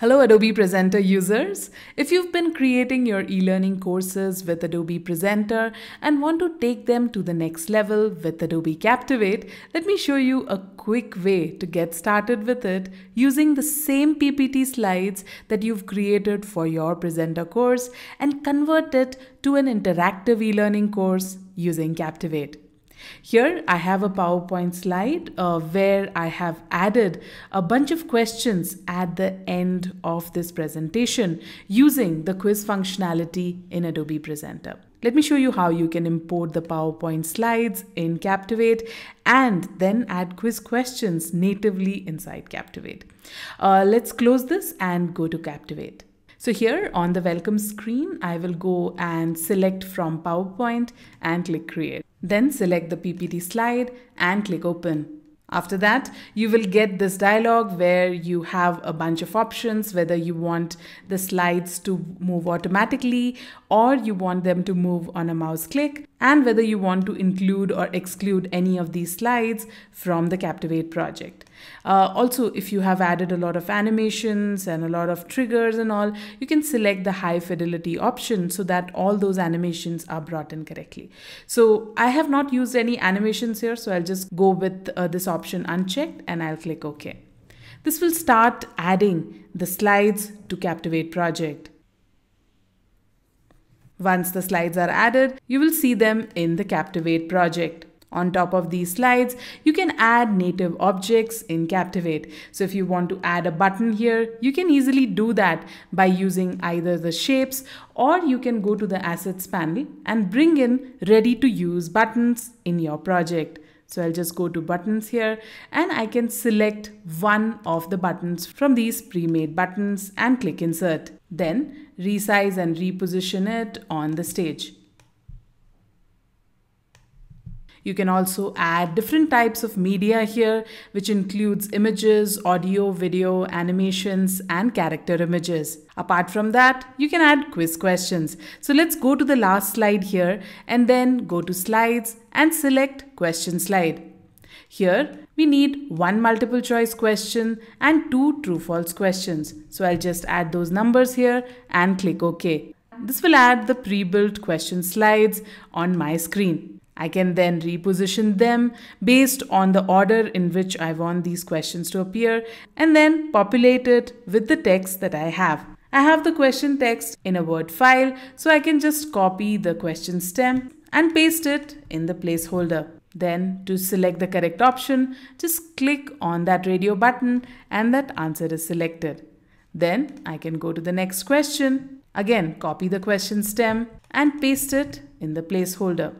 Hello Adobe Presenter users. If you've been creating your e-learning courses with Adobe Presenter and want to take them to the next level with Adobe Captivate, let me show you a quick way to get started with it using the same PPT slides that you've created for your Presenter course and convert it to an interactive e-learning course using Captivate. Here I have a PowerPoint slide uh, where I have added a bunch of questions at the end of this presentation using the quiz functionality in Adobe Presenter. Let me show you how you can import the PowerPoint slides in Captivate and then add quiz questions natively inside Captivate. Uh, let's close this and go to Captivate. So here on the welcome screen, I will go and select from PowerPoint and click create. Then select the PPT slide and click open. After that, you will get this dialog where you have a bunch of options, whether you want the slides to move automatically or you want them to move on a mouse click, and whether you want to include or exclude any of these slides from the Captivate project. Uh, also, if you have added a lot of animations and a lot of triggers and all, you can select the high fidelity option so that all those animations are brought in correctly. So I have not used any animations here, so I'll just go with uh, this option unchecked and I'll click OK. This will start adding the slides to Captivate project. Once the slides are added, you will see them in the Captivate project. On top of these slides, you can add native objects in Captivate. So if you want to add a button here, you can easily do that by using either the shapes or you can go to the assets panel and bring in ready to use buttons in your project. So I'll just go to buttons here and I can select one of the buttons from these pre-made buttons and click insert. Then resize and reposition it on the stage. You can also add different types of media here, which includes images, audio, video, animations, and character images. Apart from that, you can add quiz questions. So let's go to the last slide here and then go to slides and select question slide. Here, we need one multiple choice question and two true false questions. So I'll just add those numbers here and click OK. This will add the pre-built question slides on my screen. I can then reposition them based on the order in which I want these questions to appear and then populate it with the text that I have. I have the question text in a Word file, so I can just copy the question stem and paste it in the placeholder. Then to select the correct option, just click on that radio button and that answer is selected. Then I can go to the next question. Again, copy the question stem and paste it in the placeholder.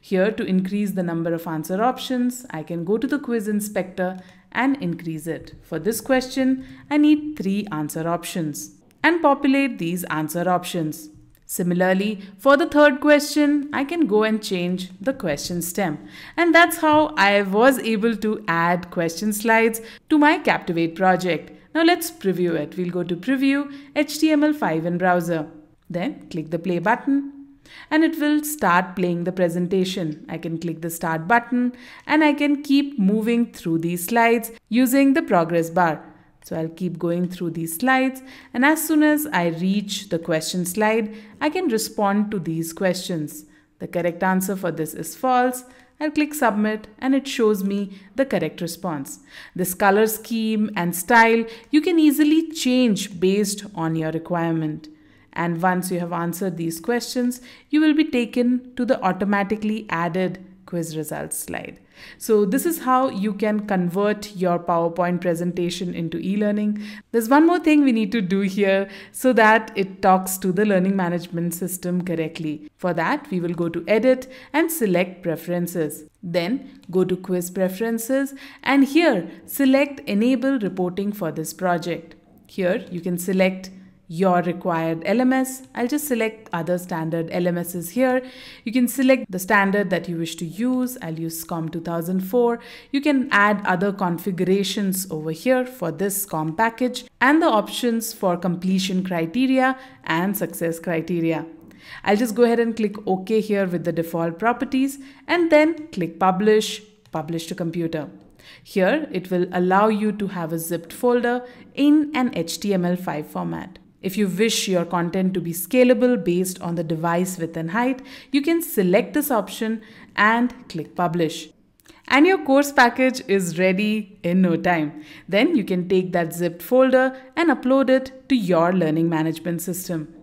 Here to increase the number of answer options, I can go to the quiz inspector and increase it. For this question, I need three answer options and populate these answer options. Similarly, for the third question, I can go and change the question stem. And that's how I was able to add question slides to my Captivate project. Now let's preview it. We'll go to Preview, HTML5 in browser. Then click the play button and it will start playing the presentation. I can click the start button and I can keep moving through these slides using the progress bar. So I'll keep going through these slides and as soon as I reach the question slide, I can respond to these questions. The correct answer for this is false. I'll click submit and it shows me the correct response. This color scheme and style you can easily change based on your requirement. And once you have answered these questions, you will be taken to the automatically added quiz results slide. So this is how you can convert your PowerPoint presentation into e-learning. There's one more thing we need to do here so that it talks to the learning management system correctly. For that, we will go to edit and select preferences. Then go to quiz preferences and here select enable reporting for this project. Here you can select your required LMS. I'll just select other standard LMSs here. You can select the standard that you wish to use. I'll use SCORM 2004. You can add other configurations over here for this SCORM package and the options for completion criteria and success criteria. I'll just go ahead and click OK here with the default properties and then click publish, publish to computer. Here, it will allow you to have a zipped folder in an HTML5 format. If you wish your content to be scalable based on the device width and height, you can select this option and click publish. And your course package is ready in no time. Then you can take that zipped folder and upload it to your learning management system.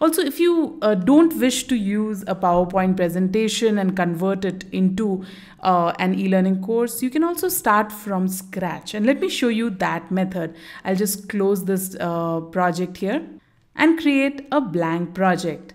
Also, if you uh, don't wish to use a PowerPoint presentation and convert it into uh, an e-learning course, you can also start from scratch. And let me show you that method. I'll just close this uh, project here and create a blank project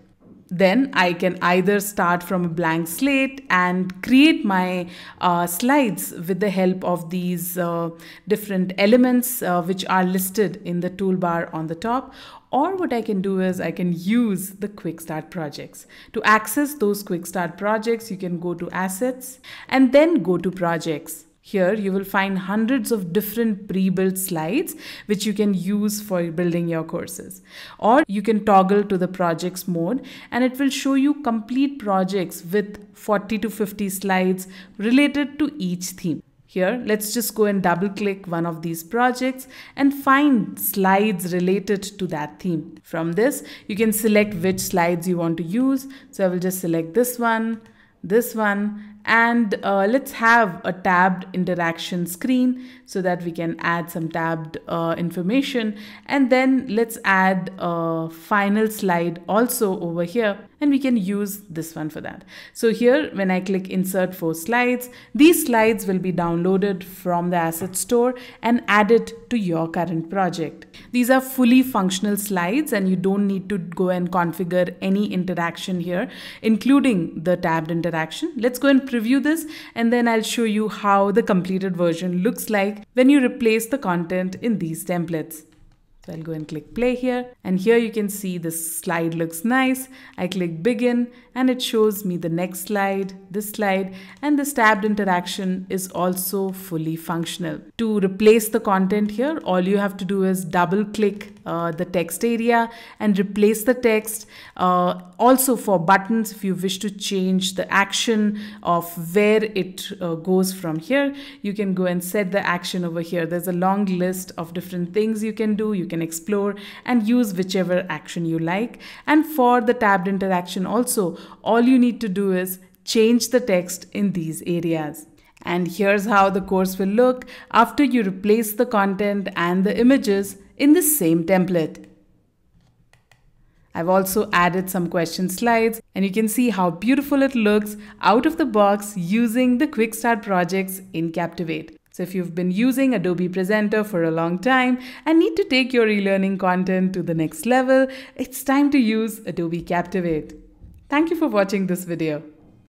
then I can either start from a blank slate and create my uh, slides with the help of these uh, different elements uh, which are listed in the toolbar on the top. Or what I can do is I can use the quick start projects. To access those quick start projects, you can go to assets and then go to projects. Here you will find hundreds of different pre-built slides which you can use for building your courses. Or you can toggle to the projects mode and it will show you complete projects with 40 to 50 slides related to each theme. Here, let's just go and double click one of these projects and find slides related to that theme. From this, you can select which slides you want to use. So I will just select this one, this one, and uh, let's have a tabbed interaction screen so that we can add some tabbed uh, information and then let's add a final slide also over here and we can use this one for that. So here when I click insert for slides, these slides will be downloaded from the asset store and added to your current project. These are fully functional slides and you don't need to go and configure any interaction here, including the tabbed interaction. Let's go and preview this and then I'll show you how the completed version looks like when you replace the content in these templates. So I'll go and click play here and here you can see this slide looks nice. I click begin and it shows me the next slide, this slide and this tabbed interaction is also fully functional. To replace the content here, all you have to do is double click uh, the text area and replace the text. Uh, also for buttons, if you wish to change the action of where it uh, goes from here, you can go and set the action over here. There's a long list of different things you can do. You can explore and use whichever action you like. And for the tabbed interaction also, all you need to do is change the text in these areas. And here's how the course will look after you replace the content and the images in the same template. I've also added some question slides and you can see how beautiful it looks out of the box using the Quick Start projects in Captivate. So if you've been using Adobe Presenter for a long time and need to take your e-learning content to the next level, it's time to use Adobe Captivate. Thank you for watching this video.